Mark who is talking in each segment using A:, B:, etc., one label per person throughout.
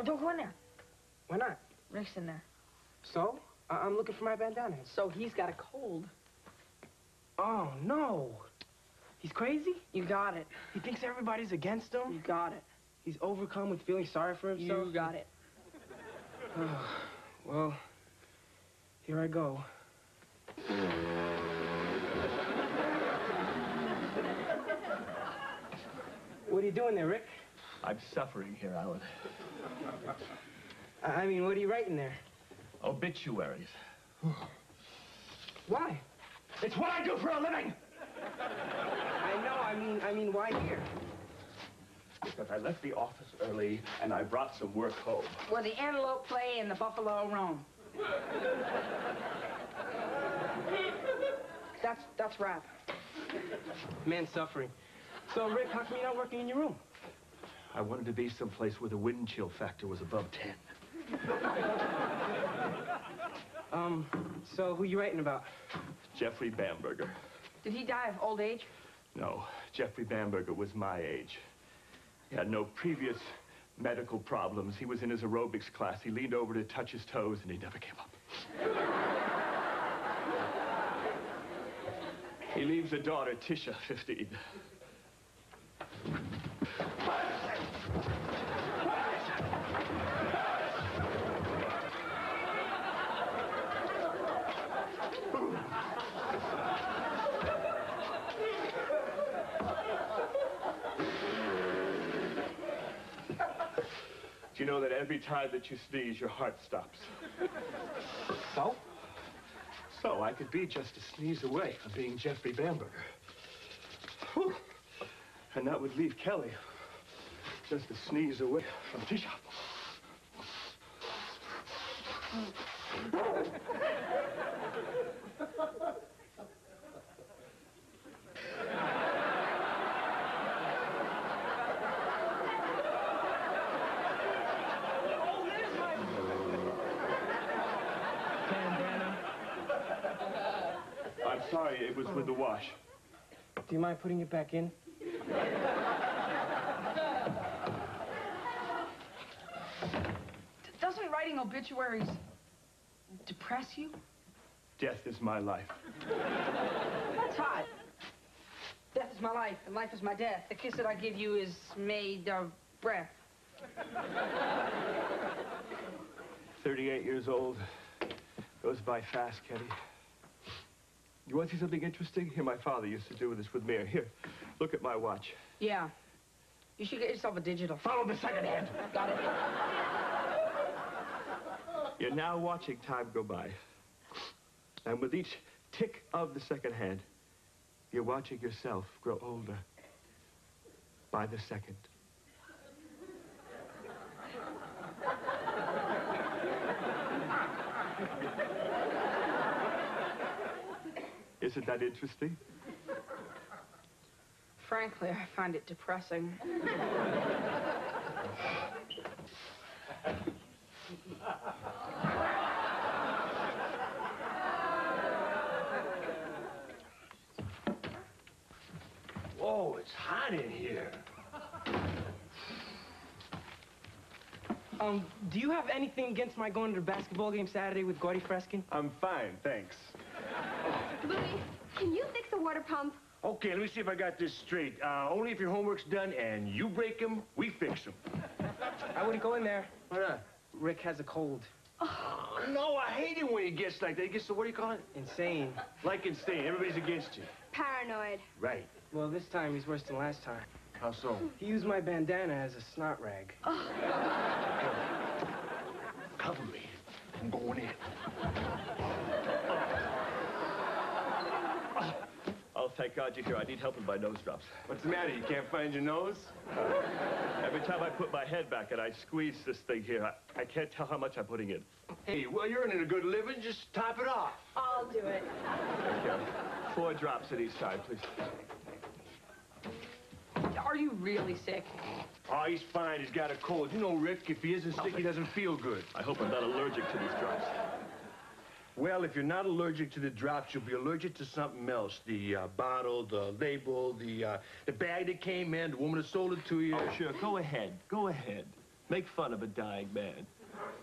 A: Oh, don't go in there.
B: Why not?
A: Rick's in there.
B: So? I I'm looking for my bandana.
A: So he's got a cold.
B: Oh, no. He's crazy?
A: You got it.
B: He thinks everybody's against him?
A: You got it.
B: He's overcome with feeling sorry for himself?
A: You got it.
B: Oh, well, here I go. What are you doing there, Rick?
C: I'm suffering here, Alan.
B: I I mean, what are you writing there?
C: Obituaries.
B: Why?
C: It's what I do for a living!
B: I know, I mean, I mean, why here?
C: Because I left the office early and I brought some work home.
A: Where the antelope play and the buffalo roam. That's that's rap.
B: Man suffering. So, Rick, how come you're not working in your room?
C: I wanted to be someplace where the wind chill factor was above 10.
B: Um, so who you writing about?
C: Jeffrey Bamberger.
A: Did he die of old age?
C: No, Jeffrey Bamberger was my age. He had no previous medical problems. He was in his aerobics class. He leaned over to touch his toes, and he never came up. he leaves a daughter, Tisha, 15. Know that every time that you sneeze, your heart stops?
B: So?
C: So I could be just a sneeze away from being Jeffrey Bamberger. Whew. And that would leave Kelly just a sneeze away from Tisha.
B: Bandana.
C: I'm sorry, it was with the wash.
B: Do you mind putting it back in?
A: Doesn't writing obituaries depress you?
C: Death is my life.
A: That's hot. Death is my life, and life is my death. The kiss that I give you is made of breath.
C: 38 years old. Goes by fast, Kenny. You want to see something interesting? Here, my father used to do this with me. Here, look at my watch.
A: Yeah. You should get yourself a digital.
C: Follow the second hand.
A: Got it?
C: You're now watching time go by. And with each tick of the second hand, you're watching yourself grow older by the second. Isn't that interesting?
A: Frankly, I find it depressing.
D: Whoa, it's hot in here.
B: Um, do you have anything against my going to the basketball game Saturday with Gordy Freskin?
D: I'm fine, thanks.
E: Louis, can you fix the water pump?
D: Okay, let me see if I got this straight. Uh, only if your homework's done and you break them, we fix them.
B: I wouldn't go in there.
D: Why not?
B: Rick has a cold.
D: Oh, No, I hate it when he gets like that. He gets so, what do you call it?
B: Insane.
D: Like insane. Everybody's against you.
E: Paranoid.
D: Right.
B: Well, this time he's worse than last time.
D: How so?
B: He used my bandana as a snot rag.
D: Cover me. I'm going in.
C: Oh, thank God you're here. I need help with my nose drops.
D: What's the matter? You can't find your nose?
C: Every time I put my head back and I squeeze this thing here, I, I can't tell how much I'm putting in.
D: Hey, well, you're earning a good living. Just top it off.
E: I'll do it.
C: Okay. Four drops at each side, please.
A: Are you really sick?
D: Oh, he's fine. He's got a cold. You know, Rick, if he isn't sick, he doesn't feel good.
C: I hope I'm not allergic to these drops.
D: Well, if you're not allergic to the drops, you'll be allergic to something else. The uh, bottle, the label, the uh, the bag that came in, the woman that sold it to you.
C: Oh, sure. Go ahead. Go ahead. Make fun of a dying man.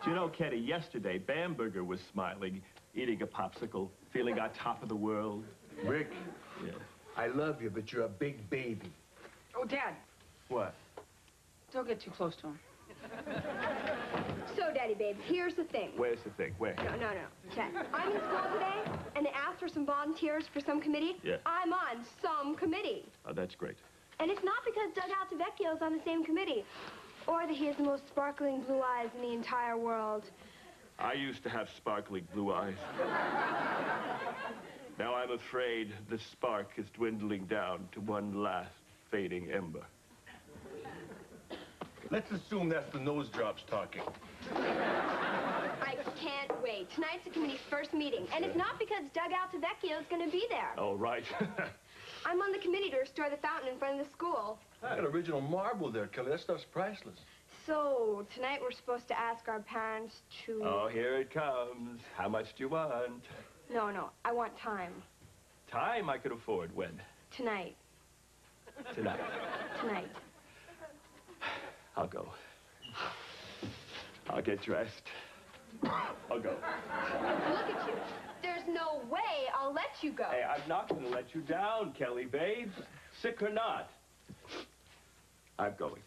C: Do you know, Kenny, yesterday, Bamberger was smiling, eating a popsicle, feeling on top of the world.
D: Rick,
C: Yeah.
D: I love you, but you're a big baby.
A: Oh, Dad,
C: What?
A: don't get too close to him.
E: So, Daddy, babe, here's the thing.
C: Where's the thing? Where?
E: No, no, no. Check. I'm in school today, and they asked for some volunteers for some committee.
C: Yeah.
E: I'm on some committee.
C: Oh, that's great.
E: And it's not because Doug Altavecchio's on the same committee, or that he has the most sparkling blue eyes in the entire world.
C: I used to have sparkling blue eyes. now I'm afraid the spark is dwindling down to one last fading ember.
D: Let's assume that's the nose drops talking.
E: I can't wait. Tonight's the committee's first meeting, and it's not because Doug is going to be there.
C: Oh, right.
E: I'm on the committee to restore the fountain in front of the school.
D: I got original marble there, Kelly. That stuff's priceless.
E: So, tonight we're supposed to ask our parents to...
C: oh, here it comes. How much do you want?
E: No, no, I want time.
C: Time I could afford. When?
E: Tonight.
C: Tonight.
E: Tonight.
C: I'll go. I'll get dressed. I'll go.
E: Look at you. There's no way I'll let you go.
C: Hey, I'm not going to let you down, Kelly, babe. Sick or not. I'm going.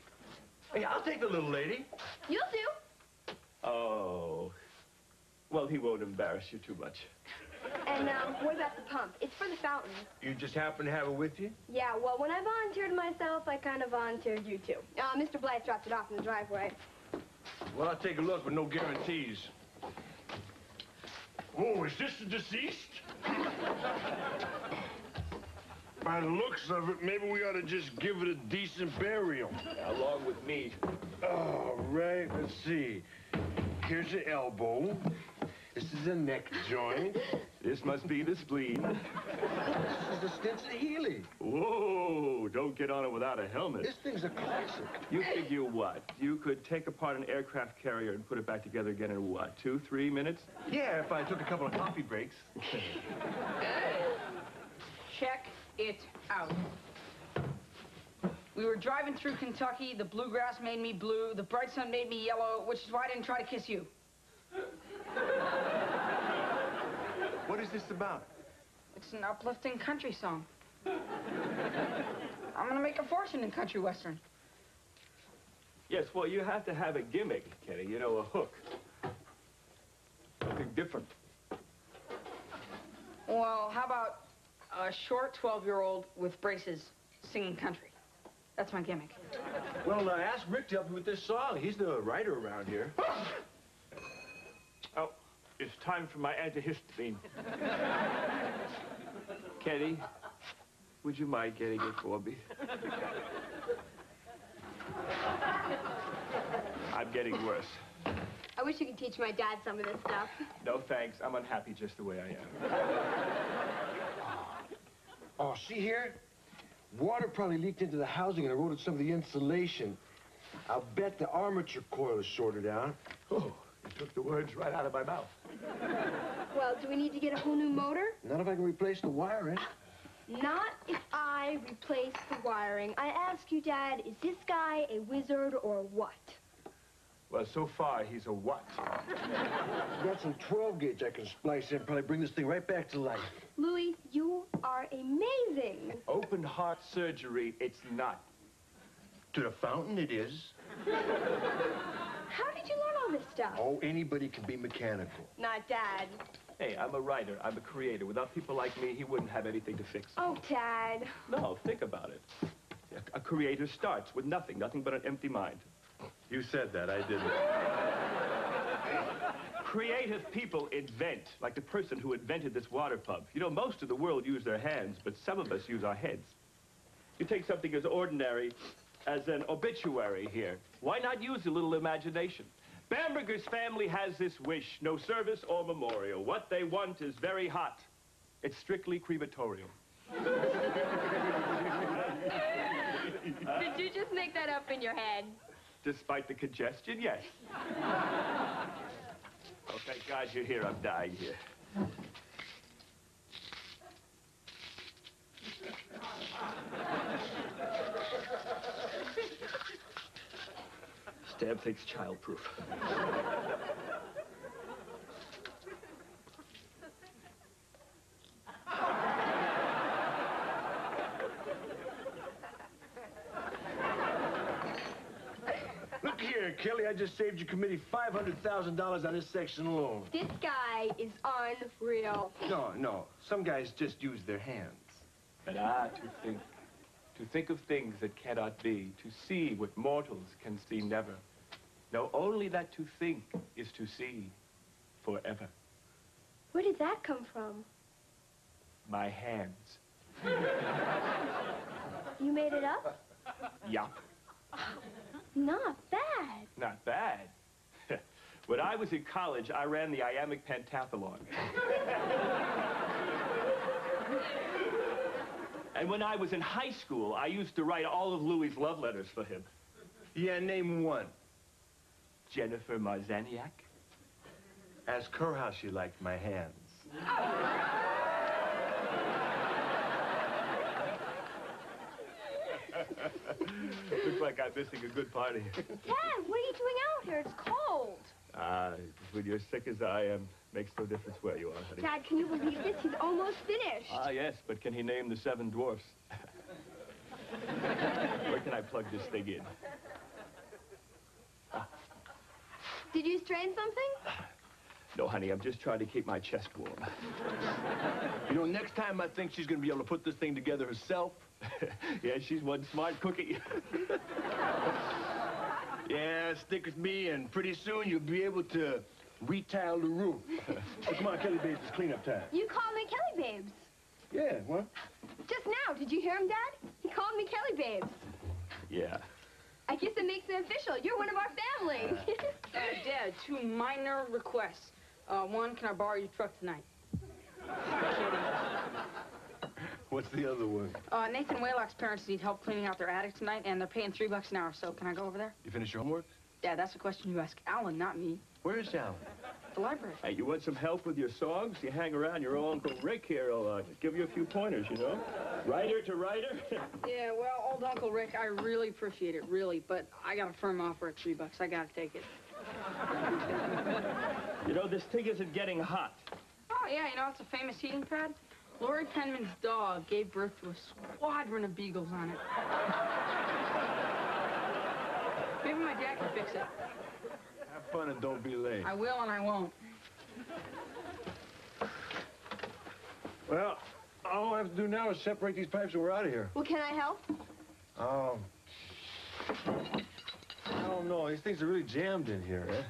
D: Hey, I'll take the little lady.
E: You'll do.
C: Oh. Well, he won't embarrass you too much.
E: And um, what about the pump? It's for the fountain.
D: You just happen to have it with you?
E: Yeah, well, when I volunteered myself, I kind of volunteered you too. Uh, Mr. Blythe dropped it off in the driveway.
D: Well, I'll take a look, but no guarantees. Oh, is this the deceased? By the looks of it, maybe we ought to just give it a decent burial.
C: Along with me.
D: All right, let's see. Here's the elbow. This is a neck joint.
C: This must be the spleen.
D: This is the stents of Healy.
C: Whoa, don't get on it without a helmet.
D: This thing's a classic.
C: You figure what? You could take apart an aircraft carrier and put it back together again in what, two, three minutes?
D: Yeah, if I took a couple of coffee breaks.
A: Check it out. We were driving through Kentucky. The bluegrass made me blue. The bright sun made me yellow, which is why I didn't try to kiss you.
D: Is this about?
A: It's an uplifting country song. I'm gonna make a fortune in country western.
C: Yes, well, you have to have a gimmick, Kenny. You know, a hook. Something different.
A: Well, how about a short 12-year-old with braces singing country? That's my gimmick.
D: Well, uh, ask Rick to help you with this song. He's the writer around here.
C: It's time for my antihistamine. Kenny, would you mind getting it for me? I'm getting worse.
E: I wish you could teach my dad some of this stuff.
C: No thanks. I'm unhappy just the way I am.
D: Oh, see here? Water probably leaked into the housing and eroded some of the insulation. I'll bet the armature coil is shorted out.
C: Oh, you took the words right out of my mouth.
E: Well, do we need to get a whole new motor?
D: Not if I can replace the wiring.
E: Not if I replace the wiring. I ask you, Dad, is this guy a wizard or what?
C: Well, so far, he's a what?
D: I Got some 12 gauge I can splice in, probably bring this thing right back to life.
E: Louis, you are amazing.
C: Open heart surgery, it's not.
D: To the fountain it is.
E: Stuff?
D: Oh, anybody can be mechanical.
E: Not Dad.
C: Hey, I'm a writer. I'm a creator. Without people like me, he wouldn't have anything to fix.
E: Oh, Dad.
C: No, think about it. A, a creator starts with nothing, nothing but an empty mind.
D: You said that, I didn't.
C: Creative people invent, like the person who invented this water pump. You know, most of the world use their hands, but some of us use our heads. You take something as ordinary as an obituary here. Why not use a little imagination? Bamberger's family has this wish, no service or memorial. What they want is very hot. It's strictly crematorial.
E: Did you just make that up in your head?
C: Despite the congestion, yes. oh, thank God you're here. I'm dying here. Damn thing's childproof.
D: Look here, Kelly, I just saved your committee $500,000 on this section alone.
E: This guy is unreal.
D: No, no. Some guys just use their hands.
C: But ah, to think, to think of things that cannot be, to see what mortals can see never. Know only that to think is to see forever.
E: Where did that come from?
C: My hands.
E: You made it up?
C: Yup.
E: Not bad.
C: Not bad. when I was in college, I ran the iambic pentathlon. and when I was in high school, I used to write all of Louis' love letters for him.
D: Yeah, name one.
C: Jennifer Marzaniak.
D: Ask her how she liked my hands.
C: Looks like I'm missing a good party.
E: Dad, what are you doing out here? It's cold.
C: Ah, when you're sick as I am, makes no difference where you are, honey.
E: Dad, can you believe this? He's almost finished.
C: Ah, yes, but can he name the seven dwarfs? Where can I plug this thing in?
E: Did you strain something?
C: No, honey, I'm just trying to keep my chest warm.
D: You know, next time I think she's gonna be able to put this thing together herself.
C: yeah, she's one smart cookie.
D: Yeah, stick with me, and pretty soon you'll be able to retile the roof. So come on, Kelly Babes, it's cleanup time.
E: You called me Kelly Babes.
D: Yeah, what?
E: Just now. Did you hear him, Dad? He called me Kelly Babes.
C: yeah.
E: I guess it makes it official. You're one of our family.
A: Uh, Dad, two minor requests. Uh, one, can I borrow your truck tonight?
D: What's the other one?
A: Uh, Nathan Waylock's parents need help cleaning out their attic tonight, and they're paying three bucks an hour, so can I go over there?
D: You finish your homework?
A: Dad, that's a question you ask Alan, not me.
D: Where's Alan?
A: The library.
C: Hey, you want some help with your songs? You hang around. Your old Uncle Rick here will uh, give you a few pointers, you know? Writer to writer.
A: Yeah, well, old Uncle Rick, I really appreciate it, really, but I got a firm offer at three bucks. I gotta take it.
C: you know, this thing isn't getting hot.
A: Oh, yeah, you know, it's a famous heating pad. Lori Penman's dog gave birth to a squadron of beagles on it. Maybe my dad can fix it.
D: Have fun and don't be late.
A: I will and I won't.
D: Well, all I have to do now is separate these pipes and we're out of here.
E: well, can I help?
D: Um, I don't know. These things are really jammed in here. Eh?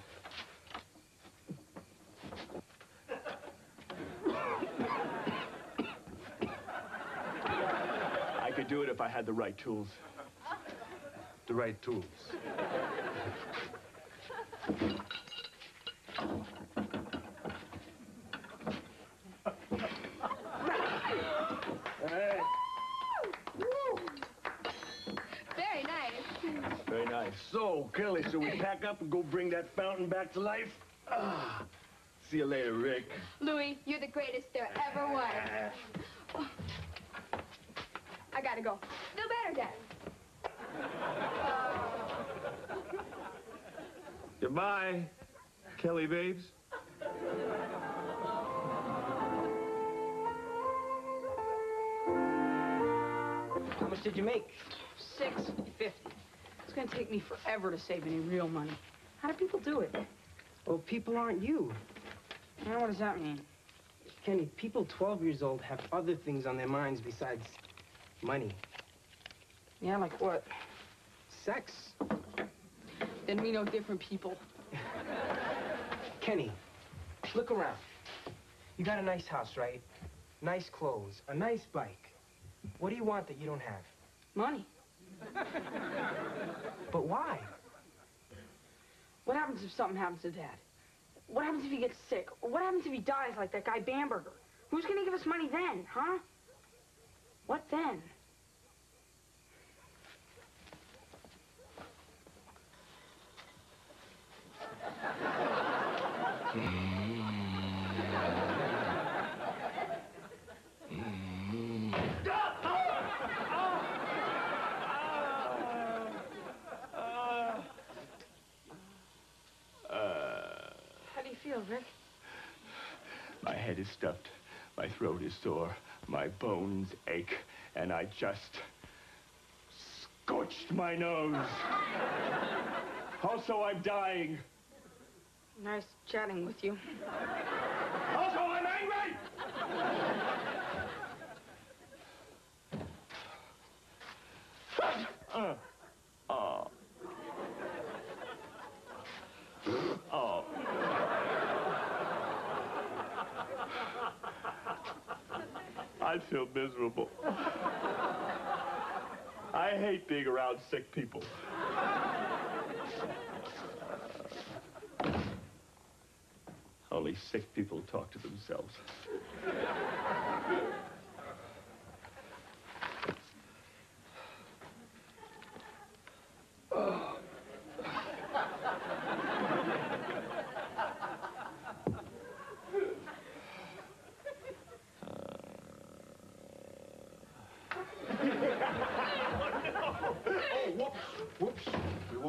C: I could do it if I had the right tools.
D: The right tools. Hey,
E: Very nice.
C: Very nice.
D: So, Kelly, so we pack up and go bring that fountain back to life? Ah, see you later, Rick.
E: Louis, you're the greatest there ever was. I gotta go. Feel better, Dad.
D: Goodbye, Kelly Babes.
B: How much did you make?
A: Six fifty. It's gonna take me forever to save any real money. How do people do it?
B: Well, people aren't you.
A: Now, what does that mean?
B: Kenny, people 12 years old have other things on their minds besides money.
A: Yeah, like what?
B: Sex.
A: Then we know different people.
B: Kenny, look around. You got a nice house, right? Nice clothes, a nice bike. What do you want that you don't have?
A: Money.
B: But why?
A: What happens if something happens to Dad? What happens if he gets sick? What happens if he dies like that guy Bamberger? Who's going to give us money then, huh? What then?
C: Mm. Stuffed. My throat is sore. My bones ache. And I just scorched my nose. Also, I'm dying.
A: Nice chatting with you.
C: Also, I'm angry! Uh, oh. Oh. I feel miserable. I hate being around sick people. Only sick people talk to themselves.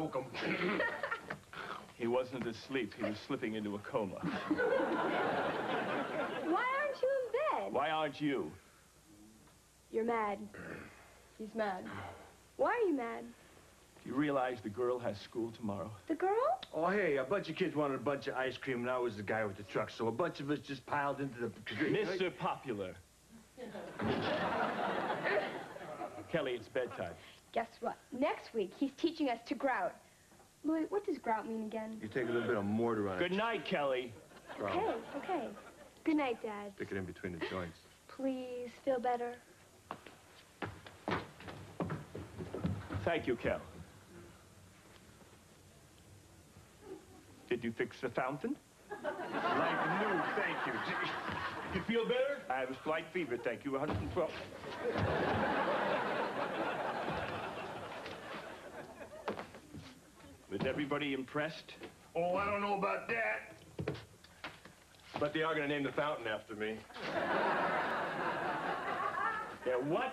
D: Woke him.
C: He wasn't asleep. He was slipping into a coma.
E: Why aren't you in bed?
C: Why aren't you?
E: You're mad. He's mad. Why are you mad?
C: Do you realize the girl has school tomorrow?
E: The girl?
D: Oh, hey, a bunch of kids wanted a bunch of ice cream, and I was the guy with the truck, so a bunch of us just piled into the...
C: Mr. Popular. Kelly, it's bedtime.
E: Guess what? Next week, he's teaching us to grout. Louis, what does grout mean again?
D: You take a little bit of mortar on it.
C: Good night, Kelly.
E: Okay, okay. Good night, Dad.
D: Stick it in between the joints.
E: Please, feel better.
C: Thank you, Kel. Did you fix the fountain?
D: Like new, thank you. You feel better?
C: I have a slight fever, thank you. 112. Was everybody impressed?
D: Oh, I don't know about that. But they are going to name the fountain after me.
C: Yeah, what?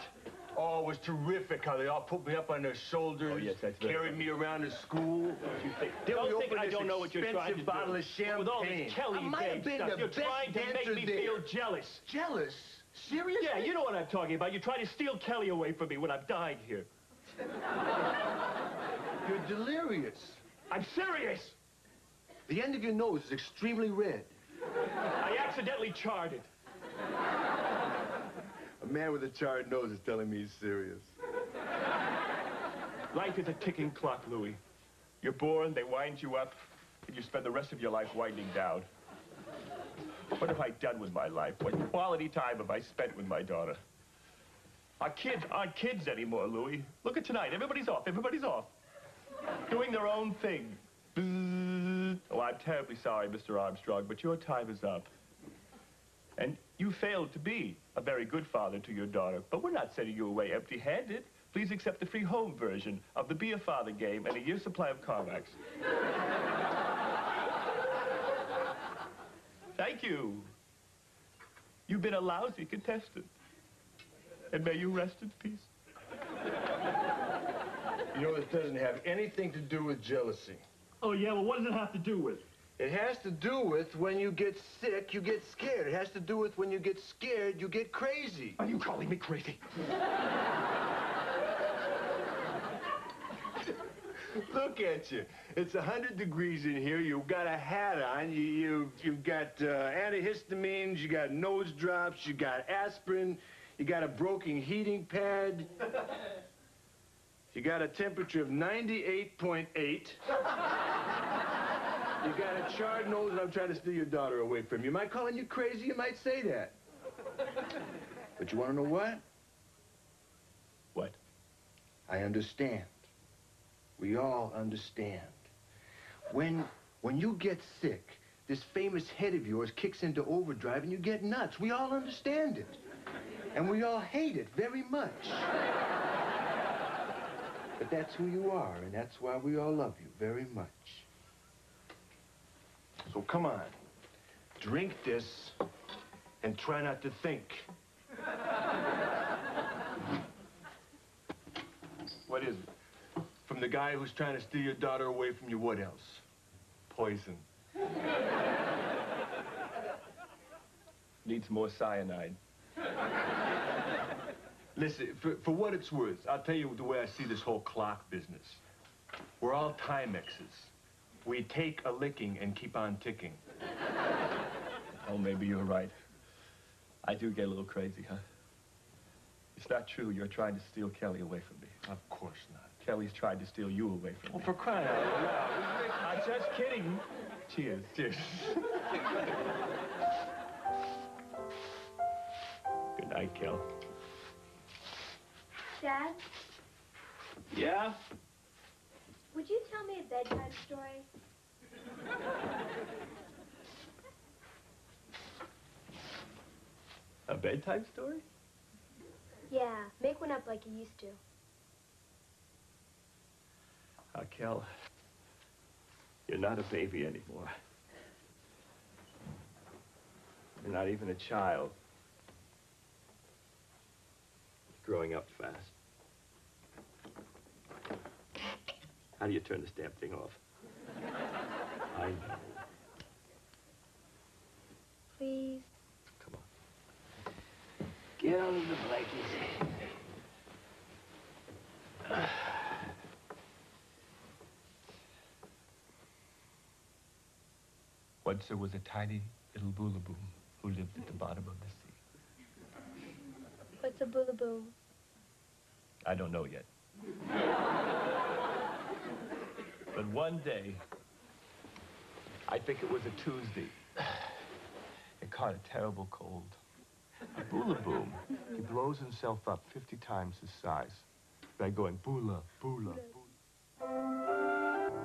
D: Oh, it was terrific how they all put me up on their shoulders.
C: Oh, yes, that's
D: Carried me around to school.
C: You think,
D: Then
C: don't think I don't know what you're trying to
D: bottle
C: do.
D: of champagne.
C: With all this Kelly
D: I might have been
C: stuff,
D: the
C: you're
D: best
C: trying to make me
D: there.
C: feel jealous.
D: Jealous? Seriously?
C: Yeah, you know what I'm talking about. You're trying to steal Kelly away from me when I'm dying here.
D: You're delirious.
C: I'm serious.
D: The end of your nose is extremely red.
C: I accidentally charred it.
D: A man with a charred nose is telling me he's serious.
C: Life is a ticking clock, Louis. You're born, they wind you up, and you spend the rest of your life winding down. What have I done with my life? What quality time have I spent with my daughter? Our kids aren't kids anymore, Louis. Look at tonight. Everybody's off. Everybody's off. Doing their own thing. Oh, I'm terribly sorry, Mr. Armstrong, but your time is up. And you failed to be a very good father to your daughter, but we're not sending you away empty-handed. Please accept the free home version of the Be a Father game and a year's supply of Carmex. Thank you. You've been a lousy contestant. And may you rest in peace.
D: You know, this doesn't have anything to do with jealousy.
C: Oh, yeah? Well, what does it have to do with?
D: It has to do with when you get sick, you get scared. It has to do with when you get scared, you get crazy.
C: Are you calling me crazy?
D: Look at you. It's 100 degrees in here. You've got a hat on. You, you, you've got uh, antihistamines. You got nose drops. You got aspirin. You got a broken heating pad. You got a temperature of 98.8. You got a charred nose, and I'm trying to steal your daughter away from you. Am I calling you crazy? You might say that. But you want to know what?
C: What?
D: I understand. We all understand. When when you get sick, this famous head of yours kicks into overdrive and you get nuts. We all understand it. And we all hate it very much. But that's who you are, and that's why we all love you very much. So come on. Drink this and try not to think.
C: What is it?
D: From the guy who's trying to steal your daughter away from you, what else? Poison.
C: Needs more cyanide.
D: Listen, for, for what it's worth, I'll tell you the way I see this whole clock business. We're all Timexes. We take a licking and keep on ticking.
C: Oh, maybe you're right. I do get a little crazy, huh? It's not true you're trying to steal Kelly away from me.
D: Of course not.
C: Kelly's tried to steal you away from
D: Well,
C: me.
D: for crying out loud.
C: I'm just kidding. Cheers.
D: Cheers.
C: Good night, Kel.
E: Dad,
C: Yeah?
E: would you tell me a bedtime story?
C: A bedtime story?
E: Yeah, make one up like you used to.
C: Ah, Kel, you're not a baby anymore. You're not even a child. You're growing up fast. How do you turn this damn thing off? I know.
E: Please.
C: Come on. Get under the blankets. Once there was a tiny little boolaboom who lived at the bottom of the sea.
E: What's a boolaboom?
C: I don't know yet. But one day, I think it was a Tuesday, it caught a terrible cold. A boolaboom, he blows himself up 50 times his size by going boola, boola, boola.